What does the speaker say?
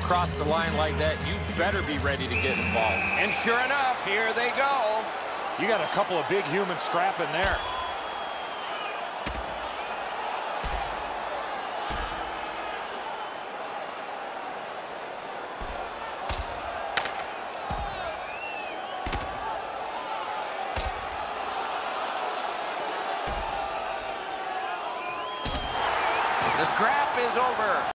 you cross the line like that, you better be ready to get involved. And sure enough, here they go. You got a couple of big humans scrapping there. The scrap is over.